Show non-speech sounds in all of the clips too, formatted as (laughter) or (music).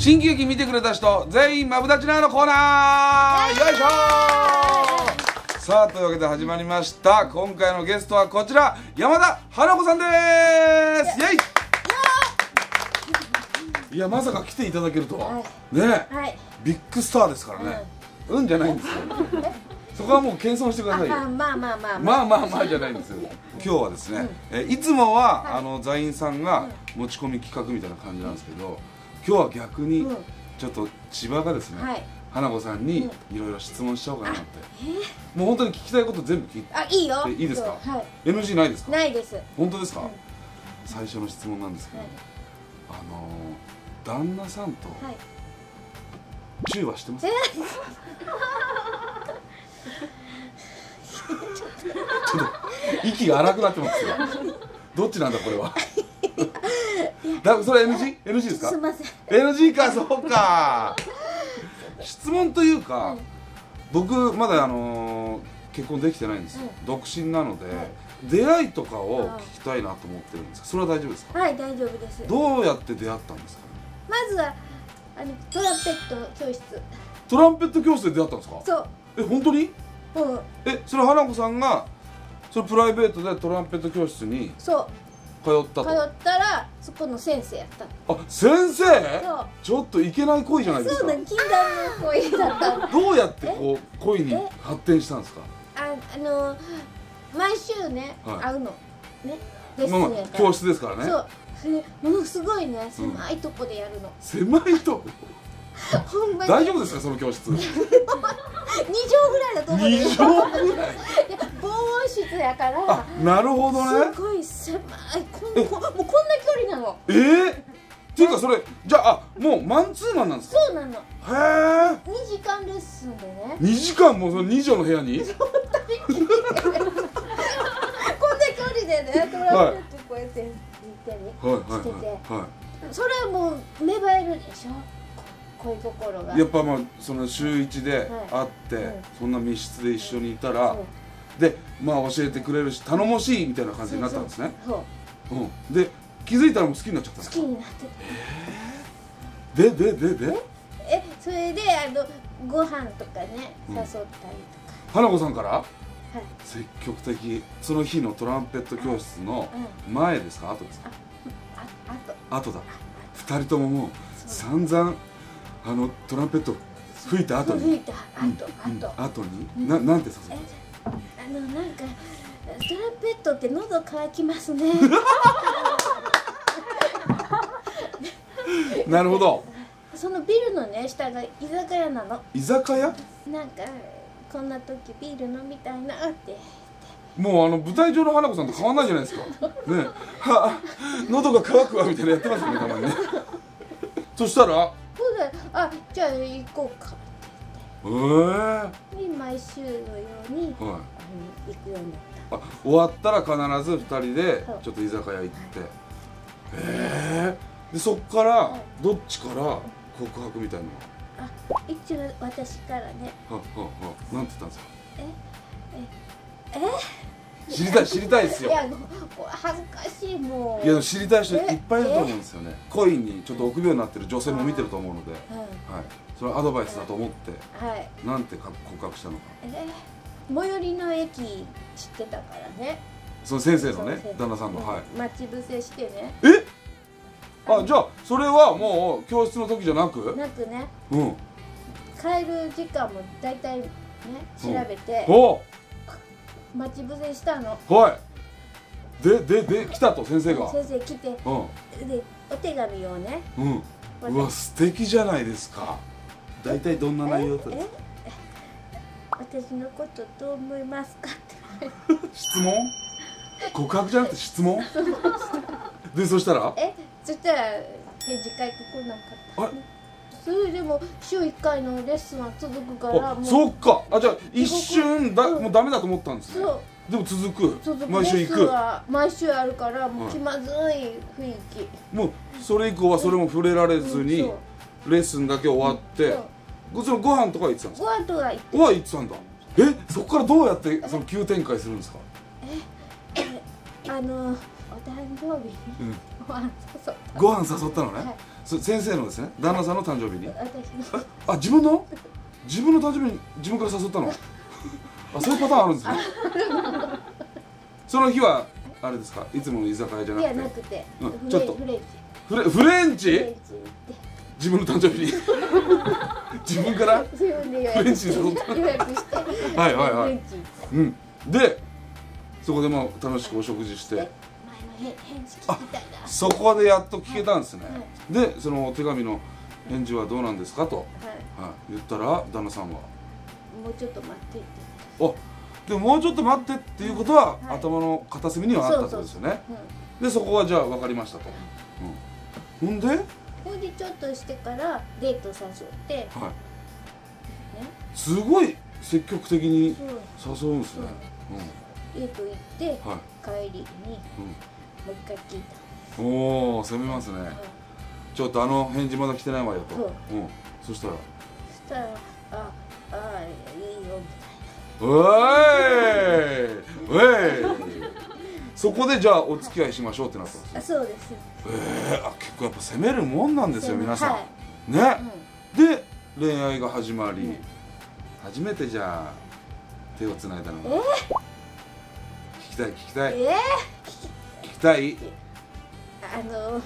新喜劇見てくれた人全員マブダチナーのコーナー。よいしょ！さあというわけで始まりました。今回のゲストはこちら山田花子さんです！イエイ！いやまさか来ていただけるとは、はい。ねはい。ビッグスターですからね、うん、じゃないんですよ。(laughs) そこはもう謙遜してくださいよ。あまあまあまあまあまあ。まあじゃないんですよ。今日はですね、えいつもは、あの座員さんが持ち込み企画みたいな感じなんですけど今日は逆にうん。ちょっと千葉がですね、はい。花子さんにいろいろ質問しちゃおうかなって、もう本当に聞きたいこと全部聞いて。あいいよ。いいですか？はい。NG ないですか？ないです。本当ですか、うん。最初の質問なんですけど、はい。あのー旦那さんとはい。チューはしてますか？(laughs) (laughs) ちょっと息が荒くなってますよ。どっちなんだこれは？だそれ NG?NG NG ですか？すいません。NG かそうか。質問というか、僕まだあのー結婚できてないんですよ、う独身なので、はい。出会いとかを聞きたいなと思ってるんですそれは大丈夫ですか？はい大丈夫です。どうやって出会ったんですか？まずはあのトランペット教室。トランペット教室で出会ったんですか？そう。え本当に？うん。えそれ花子さんがそれプライベートでトランペット教室にそう通ったと。通ったらそこの先生やったあ先生？ちょっといけない恋じゃないですか。そうだ禁断の恋だったどうやってこう恋にえ？発展したんですか？ああの毎週ね、はい。会うの。ね？レッスンやから、教室ですからね。そう。ものすごいね狭いとこでやるの、狭いとほんまに。大丈夫ですかその教室？(laughs) 2畳ぐらいだと思う2畳ぐらい？(laughs) 室やからあなるほどね。すごい狭い。こんえ。こもうこんな距離なの。えー、っていうかそれじゃああもうマンツーマンなんですか？そうなの。へえ2時間レッスンでね。2時間もその2畳の部屋に？こんな距離でねトランペットこうやって手にはいはいしててはい。はそれはもう芽生えるでしょ？恋心が。いやっぱまあその週1で会って、うん。そんな密室で一緒にいたら、そうでまあ教えてくれるし頼もしいみたいな感じになったんですね。そうそうう。ん、で気づいたらもう好きになっちゃった好きになっててでででで？えそれであのご飯とかねうん。誘ったりとか、花子さんから？はい。積極的その日のトランペット教室のう前ですか？後ですか？ああと後だ。二人とももう散々あのトランペット吹いた後に。吹いたあと、うん後に。ななんて誘ったえんですか？あのなんかトランペットって喉乾きますね。(laughs) なるほど。そのビルのね下が居酒屋なの。居酒屋？なんかこんな時ビール飲みたいなって。もうあの舞台上の花子さんと変わんないじゃないですか。(laughs) ね。は喉が渇くわみたいなやってますよねたまにね。そしたら？そうだあじゃあ行こうかええー、で毎週のようにはい。行くようになっあ終わったら必ず2人でちょっと居酒屋行って。ええでそっからはい。どっちから告白みたいなの？たあ一応私からね。はははなんて言ったんですか？え？知りたい知りたいですよ。いや恥ずかしいもう。いや知りたい人えいっぱいいると思うんですよね。恋にちょっと臆病になってる女性も見てると思うので、はい、それはアドバイスだと思って。うんはい。なんてか告白したのか。え？最寄りの駅知ってたからね。その先生のね旦那さんの。うんはい。待ち伏せしてね。え？あじゃあそれはもう教室の時じゃなく？なくね。うん。帰る時間も大体ね調べて。お待ち伏せしたの。はい。ででで来たと先生が。先生来てうでお手紙をねん。うんうわ素敵じゃないですか。大体どんな内容だっ私のことどう思いますか？って。(laughs) 質問？告白じゃなくて質問？(laughs) でそしたら？え？そしたら返事返ってこなかった、ね、それでも週1回のレッスンは続くからあもう。そっか。あじゃあ一瞬だうん。もうダメだと思ったんですね。そう。でも続く。続く。毎週行レッスンくは毎週あるからもうはい気まずい雰囲気、もうそれ以降はそれも触れられずにレッスンだけ終わってそう。ごそのご飯とかは行ってたんですか？ご飯とか行って。たんだ。え？そこからどうやってその急展開するんですか？あのお誕生日？にうん。ご飯誘ったご飯誘ったのね、はい。そ先生のですね旦那さんの誕生日に？あ自分の？自分の誕生日に自分から誘ったの？(laughs) あそういうパターンあるんですね。その日はあれですか？いつもの居酒屋じゃないくて？やなくて、うんちょっと。フレンチ。フレフレンチ？自分の誕生日に？(laughs) 自分から？フレンチに誘った予約して。はいはいはい。うん。でそこでもう楽しくお食事して。前の返返事聞きたい。なそこでやっと聞けたんですね、はでそのお手紙の返事はどうなんですかと、はい。はい、言ったら旦那さんは。もうちょっと待ってってあでももうちょっと待ってっていうことは、はい。頭の片隅にはあったってことですよね。うんでそこはじゃあ分かりましたと、うん、ほん。で、はい、ほんでちょっとしてからデート誘って。ね。すごい積極的にそう。誘うんですね、デート行ってうんはい。帰りにもう一回聞いた。うん、おお攻めますね。ちょっとあの返事まだ来てないわよと、そう。うん、そしたら。そしたら「ああいいよ」み「おーいおい!」そこでじゃあお付き合いしましょうってなったんですそうです。えー、あ結構やっぱ攻めるもんなんですよ皆さん、はい。ね、うん。で恋愛が始まり、うん。初めてじゃあ手をつないだのえが聞きたい聞きたい。え聞きたい？あの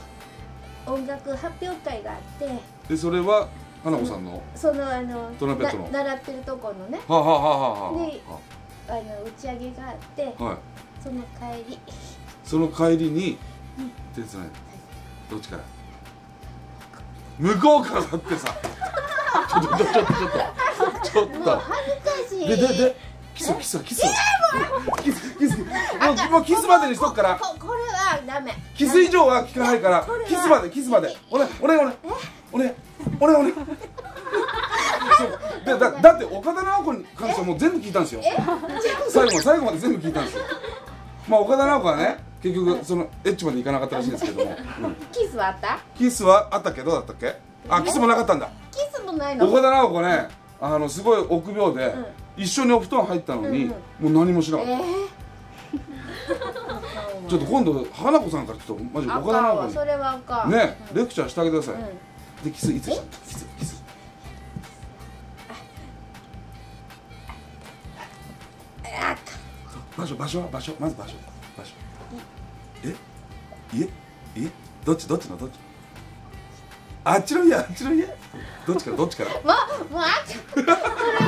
音楽発表会があって。でそれは花子さんの？そのあのトランペットの？な習ってるところのね。はあ、はあはあはあはであの打ち上げがあってあはい。その帰り。その帰りに手つない。だどっちから？向こうからだってさ。ちょっとちょっとちょっと。ちょっと。恥ずかしい。でででキスキスキスキスキスもうキスまでにしとくから。こここれはダメ。キス以上は聞かないからキスまでキスまで。おねおねおねおねおねおねそう。でだだって岡田直子に関してはもう全部聞いたんですよ。最後最後まで全部聞いたんですよ。まあ岡田直子はね結局そのエッチまでいかなかったらしいんですけども、うん。キスはあった？キスはあったけどだったっけ？あキスもなかったんだ。キスもないの？岡田直子ねあのすごい臆病で、一緒にお布団入ったのに、もう何もしなかった、えちょっと今度花子さんからちょっとマジ岡田直子それはあかねレクチャーしてあげてください、うん。でキスいつした。のキスキスあ場所場所は場所まず場所。場所。え家？家？どっちどっちのどっち？あっちの家？あっちの家？どっちからどっちから？(laughs) もう (laughs)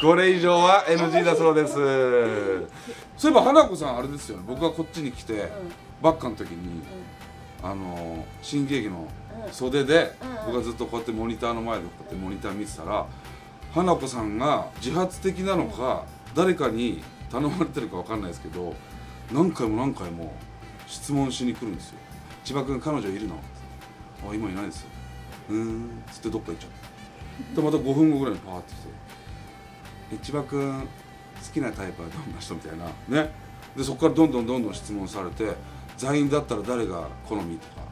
これ以上は NG だそうです。そういえば花子さんあれですよね。僕がこっちに来て、ばっかの時に、あの新喜劇の袖で、うん僕がずっとこうやってモニターの前でこうやってモニター見てたら花子さんが自発的なのか、誰かに頼まれてるかわかんないですけど何回も何回も質問しに来るんですよ「千葉君彼女いるの?」あ今いないですよ」うーん」つってどっか行っちゃうでまた5分後ぐらいにパーって来てえ千葉君好きなタイプはどんな人みたいな。ね。でそこからどんどんどんどん質問されて座員だったら誰が好みとか。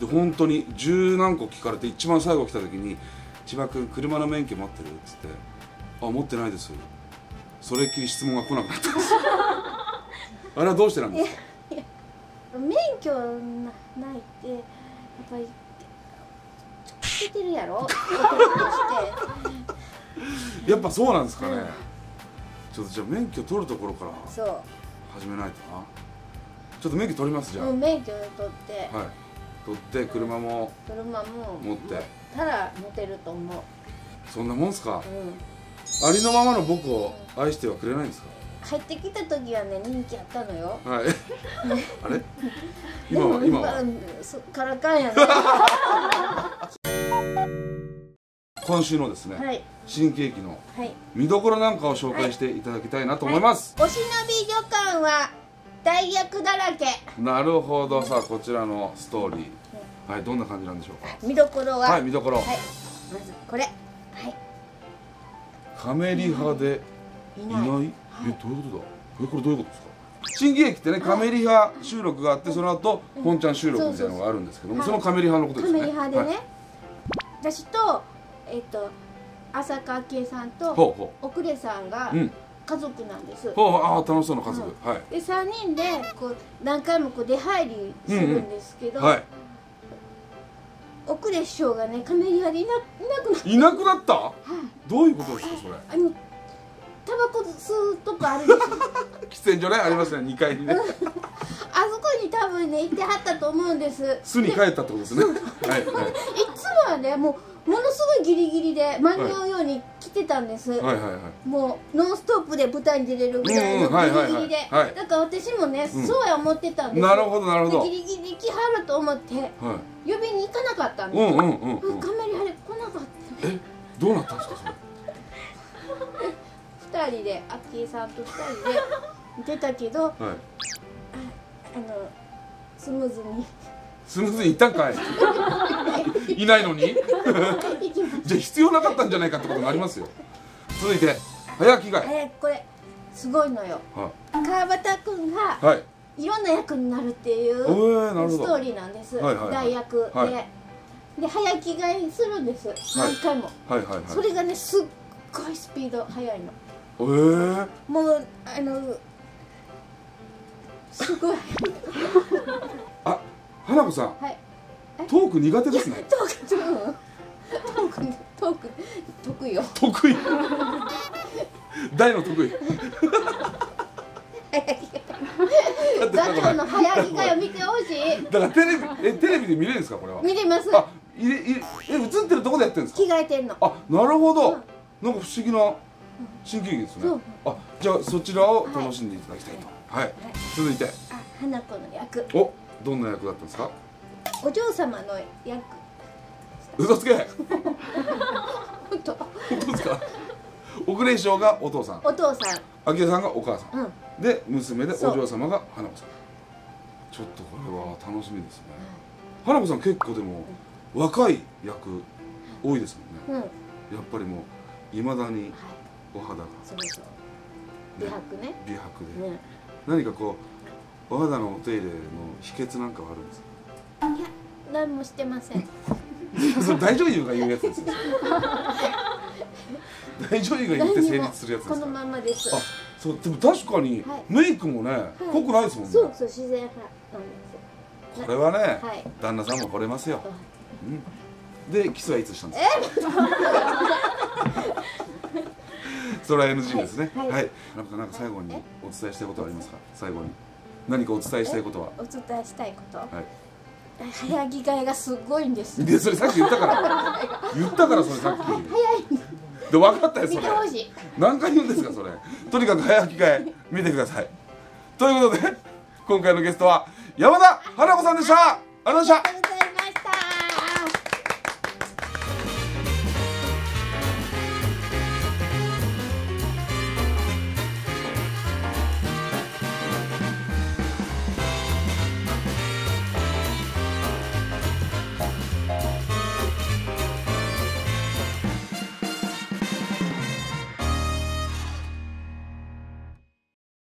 で本当に十何個聞かれて一番最後来た時に「千葉君車の免許持ってる?」っつって「あ持ってないです」それっきり質問が来なくなったんです (laughs) あれはどうしてなんですか？免許なないってやっぱりつけてるやろ？(laughs) (laughs) やっぱそうなんですかね、うん。ちょっとじゃあ免許取るところから始めないとな。ちょっと免許取りますじゃあ、もう免許取って。はい。取って車も車も持って。たら持てると思う、そんなもんすか？うん、ありのままの僕を愛してはくれないんですか？入ってきた時はね人気あったのよ。はい。(laughs) あれ？今は今は？からかんやね (laughs) 今週のですね、はい。新喜劇のはい。見どころなんかを紹介していただきたいなと思います、お忍び旅館は大役だらけ。なるほど。さあこちらのストーリー。はい。どんな感じなんでしょうか？見どころは？はい見どころ、はい。まずこれ。はい。カメリハでいい。な、ない？い。えどういうことだ？えこれどういうことですか？新喜劇ってねカメリハ収録があってその後本ちゃん収録みたいなのがあるんですけどもそのカメリハのことですね。カメリハでね、はい。私とえっ、と浅香圭さんと奥出さんがううん。家族なんです、ほうほう。ああ楽しそうな家族、はい。で3人でこう何回もこう出入りするんですけど、はい。奥列師匠がねカメリハでいないなくなっていなくなった？はい。どういうことですかそれ？あのタバコ吸うとこあるでしょ (laughs) 喫煙所ね？ありますね。2階にね。あそこに多分ね行ってはったと思うんです。巣に帰ったってことですね。はいはい。いつもはねもうものすごいギリギリで間に合うように来てたんです、はい。はいはいもうノンストップで舞台に出れるぐらいのギリギリで。だから私もね、うん。そうや思ってたんですなるほどなるほど。でギリギリ来はると思ってはい。呼びに行かなかったんです、うんうんうんカメリハで来なかった。えどうなったんですかそれ？(laughs) 2人でアッキーさんと2人で出たけどはい。あのスムーズに。スムーズに行ったんかい。(laughs) いないのに？じゃあ必要なかったんじゃないかってことになりますよ。続いて早着替たええこれすごいのよ。は川端君がいはい。いろんな役になるっていうストーリーなんです、はいはいはい。大役で、はい。で早着替えするんです。何回も、はいはいはい。それがねすっごいスピード速いの。えー、もうあのすごい。あ花子さん。はい。トーク苦手ですね。トークトークトーク得意よ。得意？大の得意？ガチャの早着替えを見てほしい。だからテレビえテレビで見れるんですかこれは？見れます。あいれいれえ映ってるとこでやってるんですか？着替えてんの。あなるほど、うん。なんか不思議な新喜劇ですね。そう。あじゃあそちらを楽しんでいただきたいと。はい、続いて。あ花子の役。おどんな役だったんですか？お嬢様の役嘘つけ。本当。本当ですか。奥礼賞がお父さん。お父さ昭恵さんがお母さん。んうん。で娘でお嬢様が花子さん。ちょっとこれは楽しみですね。花子さん結構でも若い役多いですもんね。うん。やっぱりもういまだにはい。お肌が。そうそう。美白ね。美白で、ね。何かこうお肌のお手入れの秘訣なんかはあるんですか？いや何もしてません (laughs) それ大女優が言うやつですよ。大女優が言って成立するやつですか。このままです。あそうでも確かにはい。メイクもね、濃くないですもんね。そうそう自然派なんですこれはね、はい。旦那さんも惚れますよ、はい。うん、でキスはいつしたんですか？それは NG ですね。は、はい。いはい。なんかなんか最後にお伝えしたいことはありますか？最後に。何かお伝えしたいことは？お伝えしたいこと？はい早着替えがすごいんですでそれさっき言ったから。(laughs) 言ったからそれさっき。早い。で分かったよそ見れ何回言うんですかそれ。とにかく早着替え見てください。ということで今回のゲストは山田花子さんでした。ありがとうございました